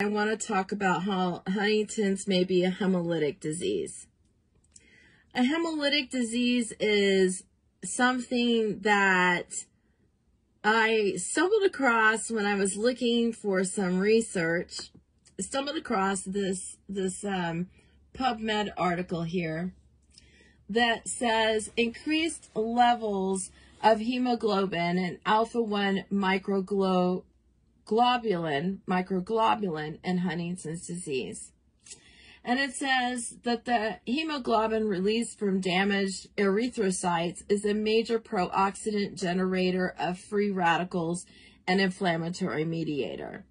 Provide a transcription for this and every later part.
I want to talk about how Huntington's may be a hemolytic disease. A hemolytic disease is something that I stumbled across when I was looking for some research. I stumbled across this this um, PubMed article here that says increased levels of hemoglobin and alpha 1 microglobulin, microglobulin in Huntington's disease. And it says that the hemoglobin released from damaged erythrocytes is a major pro-oxidant generator of free radicals and inflammatory mediator.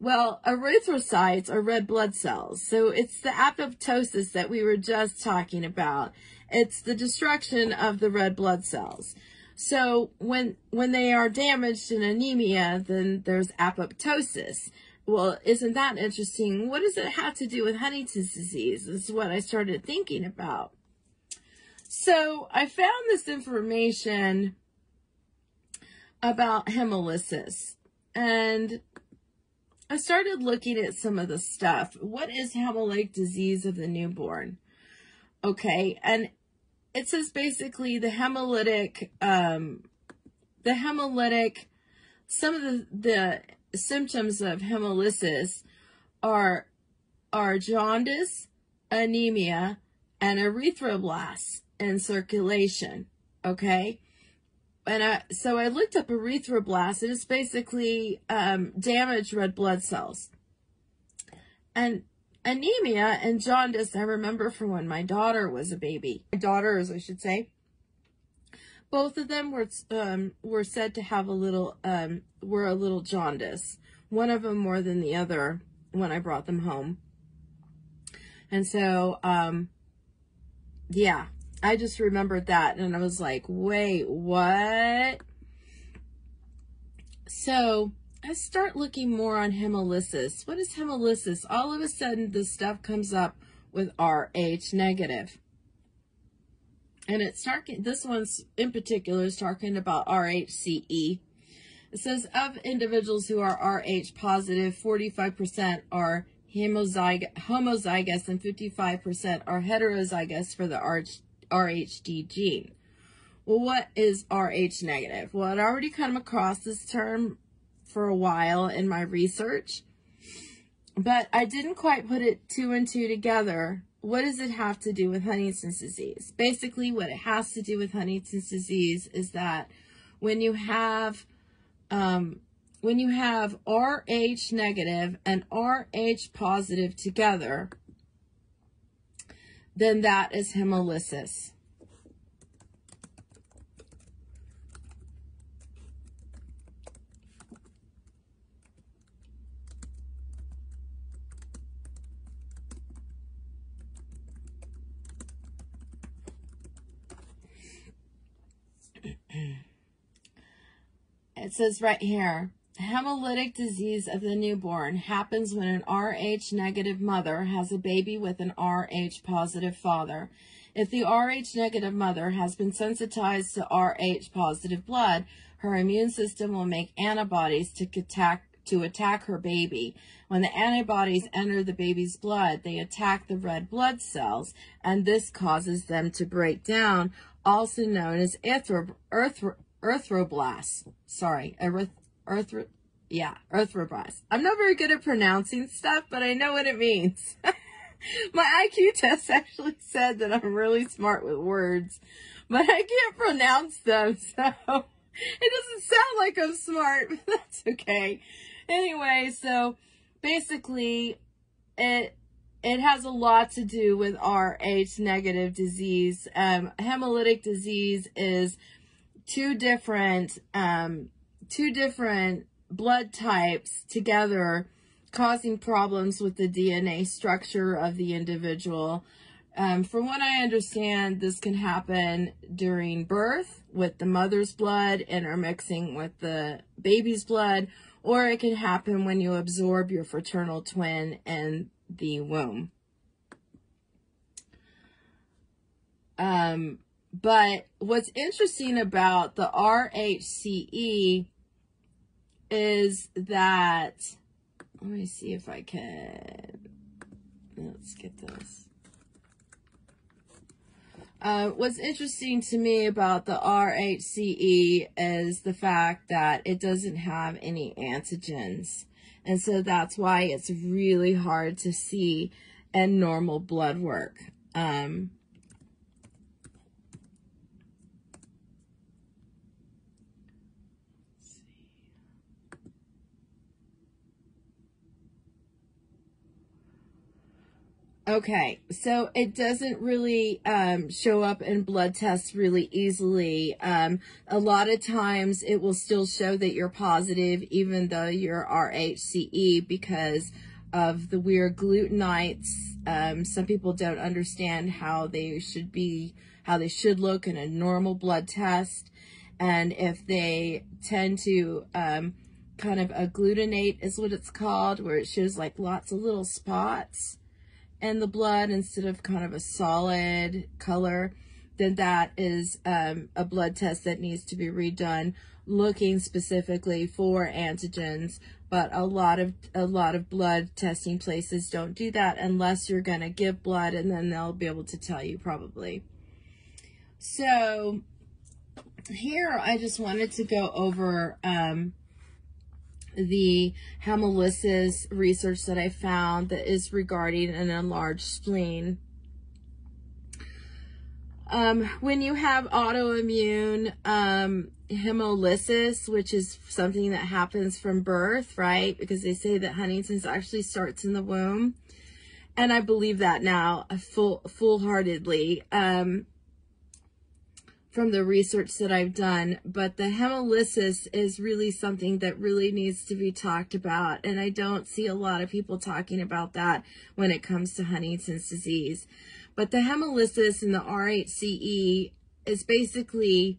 Well, erythrocytes are red blood cells. So it's the apoptosis that we were just talking about. It's the destruction of the red blood cells. So when when they are damaged in anemia, then there's apoptosis. Well, isn't that interesting? What does it have to do with Huntington's disease? This is what I started thinking about. So I found this information about hemolysis and I started looking at some of the stuff. What is hemolytic disease of the newborn? Okay, and it says basically the hemolytic, um, the hemolytic, some of the, the symptoms of hemolysis are, are jaundice, anemia, and erythroblasts in circulation. Okay. And I, so I looked up erythroblast. It's basically um, damaged red blood cells. And anemia and jaundice, I remember from when my daughter was a baby. My daughters, I should say. Both of them were um, were said to have a little um, were a little jaundice. One of them more than the other when I brought them home. And so, um, yeah, I just remembered that, and I was like, wait, what? So I start looking more on hemolysis. What is hemolysis? All of a sudden, this stuff comes up with RH negative. And it's talking, this one's in particular is talking about RHCE. It says of individuals who are RH positive, 45% are homozyg homozygous and 55% are heterozygous for the RH RHD gene. Well, what is RH negative? Well, I'd already come across this term for a while in my research, but I didn't quite put it two and two together. What does it have to do with Huntington's disease? Basically, what it has to do with Huntington's disease is that when you have um, when you have RH negative and RH positive together, then that is hemolysis. It says right here, hemolytic disease of the newborn happens when an Rh negative mother has a baby with an Rh positive father. If the Rh negative mother has been sensitized to Rh positive blood, her immune system will make antibodies to attack to attack her baby. When the antibodies enter the baby's blood, they attack the red blood cells, and this causes them to break down, also known as erythro, erythroblasts. Sorry, eryth, erythro, yeah, erythroblasts. I'm not very good at pronouncing stuff, but I know what it means. My IQ test actually said that I'm really smart with words, but I can't pronounce them, so it doesn't sound like I'm smart, but that's okay. Anyway, so basically, it it has a lot to do with Rh negative disease. Um, hemolytic disease is two different um, two different blood types together causing problems with the DNA structure of the individual. Um, from what I understand, this can happen during birth with the mother's blood intermixing with the baby's blood, or it can happen when you absorb your fraternal twin in the womb. Um, but what's interesting about the RHCE is that, let me see if I can. Let's get this. Uh, what's interesting to me about the RHCE is the fact that it doesn't have any antigens. And so that's why it's really hard to see in normal blood work. Um, Okay, so it doesn't really um, show up in blood tests really easily. Um, a lot of times it will still show that you're positive even though you're RHCE because of the weird gluttonites. Um, some people don't understand how they should be, how they should look in a normal blood test. And if they tend to um, kind of agglutinate is what it's called, where it shows like lots of little spots and the blood instead of kind of a solid color, then that is um, a blood test that needs to be redone looking specifically for antigens. But a lot of a lot of blood testing places don't do that unless you're going to give blood and then they'll be able to tell you probably. So here I just wanted to go over um, the hemolysis research that I found that is regarding an enlarged spleen. Um, when you have autoimmune um, hemolysis, which is something that happens from birth, right? Because they say that Huntington's actually starts in the womb. And I believe that now full, full-heartedly. Um, from the research that I've done, but the hemolysis is really something that really needs to be talked about. And I don't see a lot of people talking about that when it comes to Huntington's disease. But the hemolysis and the RHCE is basically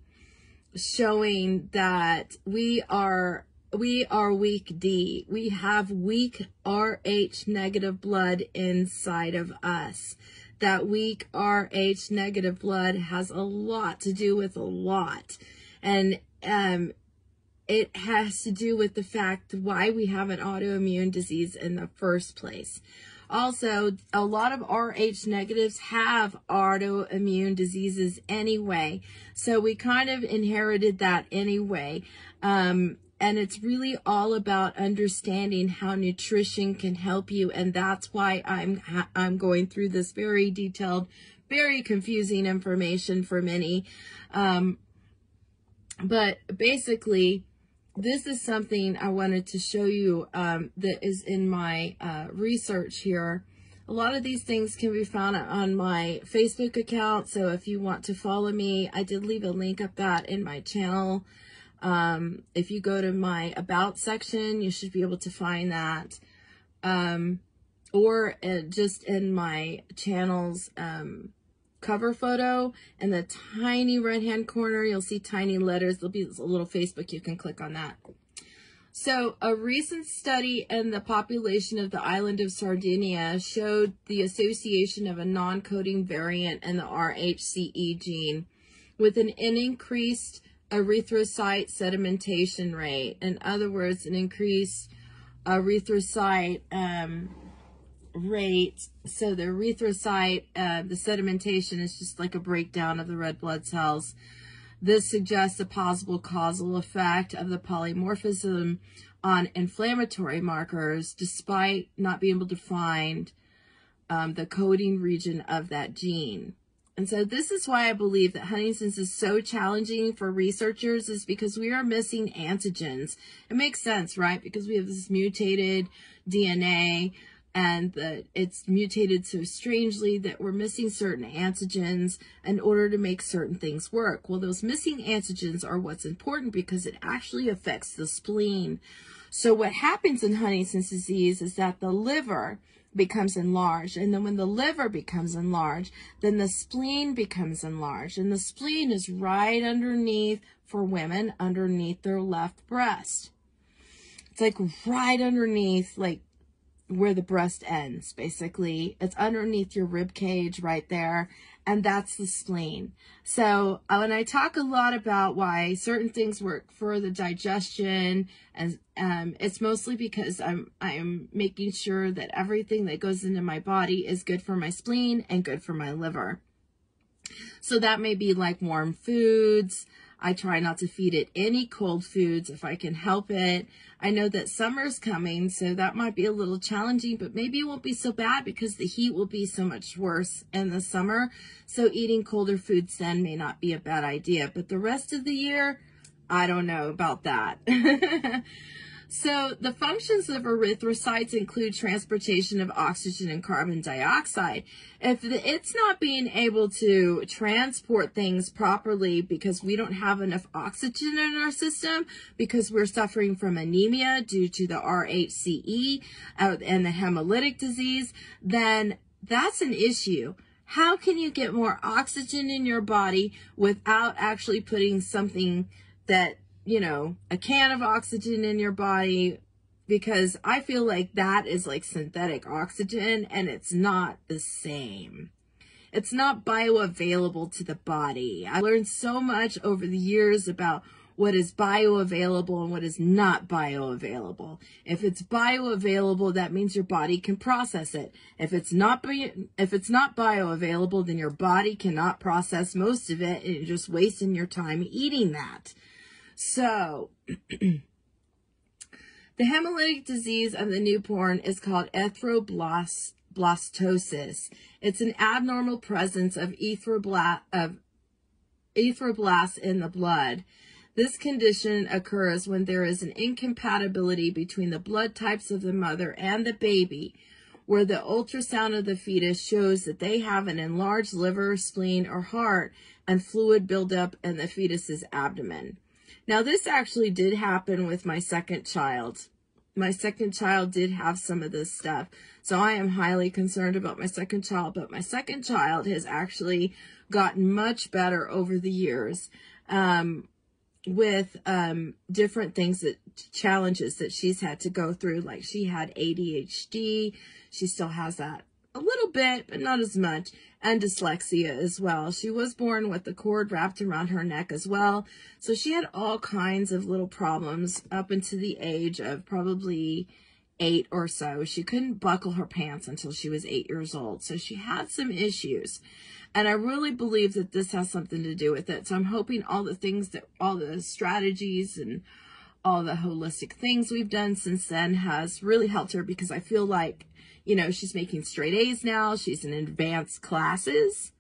showing that we are we are weak D. We have weak RH negative blood inside of us that weak Rh negative blood has a lot to do with a lot. And um, it has to do with the fact why we have an autoimmune disease in the first place. Also, a lot of Rh negatives have autoimmune diseases anyway. So we kind of inherited that anyway. Um, and it's really all about understanding how nutrition can help you. And that's why I'm I'm going through this very detailed very confusing information for many. Um, but basically this is something I wanted to show you um, that is in my uh, research here. A lot of these things can be found on my Facebook account. So if you want to follow me I did leave a link up that in my channel um, if you go to my about section, you should be able to find that. Um, or uh, just in my channel's um, cover photo in the tiny right hand corner, you'll see tiny letters. There'll be a little Facebook. You can click on that. So a recent study in the population of the island of Sardinia showed the association of a non-coding variant in the RHCE gene with an increased erythrocyte sedimentation rate. In other words, an increased erythrocyte um, rate. So the erythrocyte, uh, the sedimentation is just like a breakdown of the red blood cells. This suggests a possible causal effect of the polymorphism on inflammatory markers, despite not being able to find um, the coding region of that gene. And so this is why I believe that Huntington's is so challenging for researchers is because we are missing antigens. It makes sense, right? Because we have this mutated DNA and that it's mutated so strangely that we're missing certain antigens in order to make certain things work. Well, those missing antigens are what's important because it actually affects the spleen. So what happens in Huntington's disease is that the liver becomes enlarged. And then when the liver becomes enlarged, then the spleen becomes enlarged. And the spleen is right underneath, for women, underneath their left breast. It's like right underneath, like where the breast ends, basically. It's underneath your rib cage right there, and that's the spleen. So uh, when I talk a lot about why certain things work for the digestion, and um, it's mostly because I'm I'm making sure that everything that goes into my body is good for my spleen and good for my liver. So that may be like warm foods, I try not to feed it any cold foods if I can help it. I know that summer's coming, so that might be a little challenging, but maybe it won't be so bad because the heat will be so much worse in the summer. So eating colder foods then may not be a bad idea. But the rest of the year, I don't know about that. So the functions of erythrocytes include transportation of oxygen and carbon dioxide. If it's not being able to transport things properly because we don't have enough oxygen in our system, because we're suffering from anemia due to the RHCE and the hemolytic disease, then that's an issue. How can you get more oxygen in your body without actually putting something that you know, a can of oxygen in your body because I feel like that is like synthetic oxygen and it's not the same. It's not bioavailable to the body. I learned so much over the years about what is bioavailable and what is not bioavailable. If it's bioavailable, that means your body can process it. If it's not if it's not bioavailable, then your body cannot process most of it and you're just wasting your time eating that. So, the hemolytic disease of the newborn is called erythroblastosis. It's an abnormal presence of, erythrobla- of erythroblasts in the blood. This condition occurs when there is an incompatibility between the blood types of the mother and the baby, where the ultrasound of the fetus shows that they have an enlarged liver, spleen, or heart, and fluid buildup in the fetus's abdomen. Now, this actually did happen with my second child. My second child did have some of this stuff. So I am highly concerned about my second child, but my second child has actually gotten much better over the years. Um, with um, different things that challenges that she's had to go through. Like she had ADHD. She still has that a little bit, but not as much, and dyslexia as well. She was born with the cord wrapped around her neck as well. So she had all kinds of little problems up into the age of probably eight or so. She couldn't buckle her pants until she was eight years old. So she had some issues. And I really believe that this has something to do with it. So I'm hoping all the things that, all the strategies and all the holistic things we've done since then has really helped her because I feel like you know, she's making straight A's now. She's in advanced classes.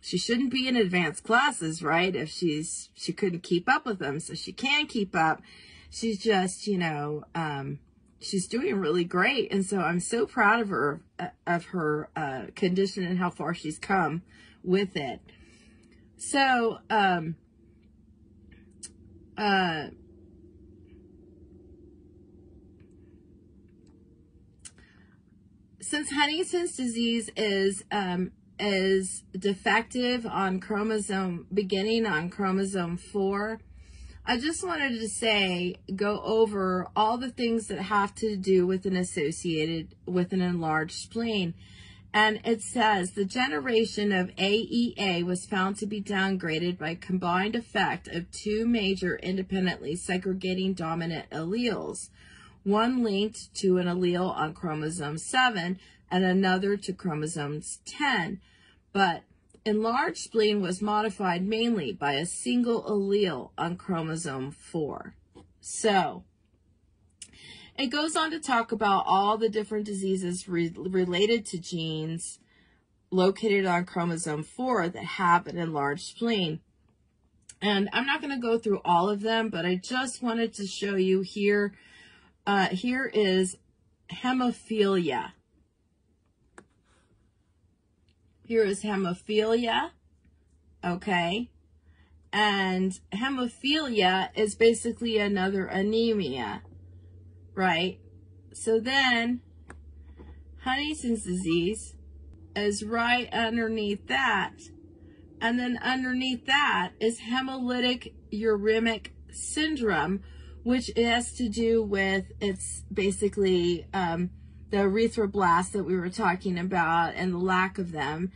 She shouldn't be in advanced classes, right? If she's, she couldn't keep up with them. So she can keep up. She's just, you know, um, she's doing really great. And so I'm so proud of her, of her, uh, condition and how far she's come with it. So, um, uh, since Huntington's disease is um, is defective on chromosome beginning on chromosome 4 I just wanted to say go over all the things that have to do with an associated with an enlarged spleen. And it says the generation of AEA was found to be downgraded by combined effect of two major independently segregating dominant alleles one linked to an allele on chromosome 7 and another to chromosomes 10. But enlarged spleen was modified mainly by a single allele on chromosome 4. So, it goes on to talk about all the different diseases re related to genes located on chromosome 4 that have an enlarged spleen. And I'm not going to go through all of them, but I just wanted to show you here uh, here is hemophilia. Here is hemophilia, okay? And hemophilia is basically another anemia, right? So then, Huntington's disease is right underneath that. And then underneath that is hemolytic uremic syndrome, which has to do with it's basically um, the erythroblasts that we were talking about and the lack of them.